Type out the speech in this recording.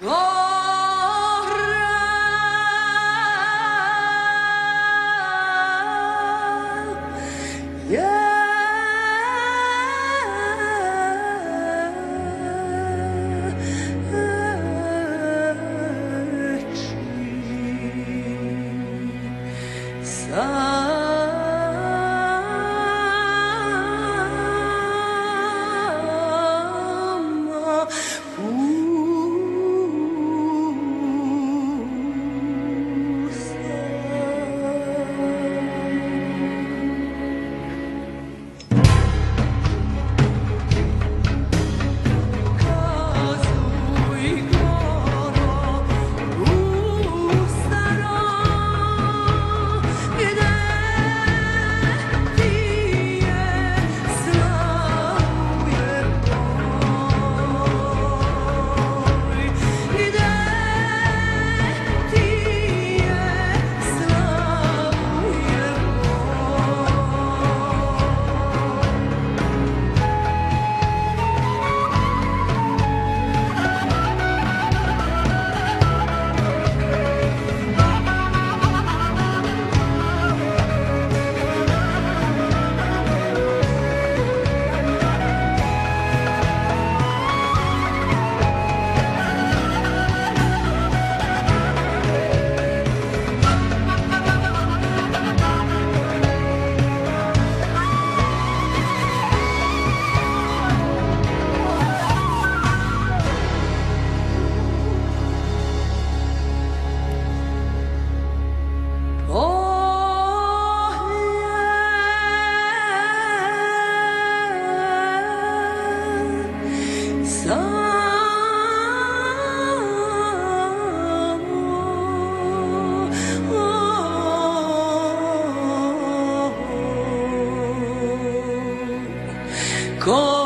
So Go.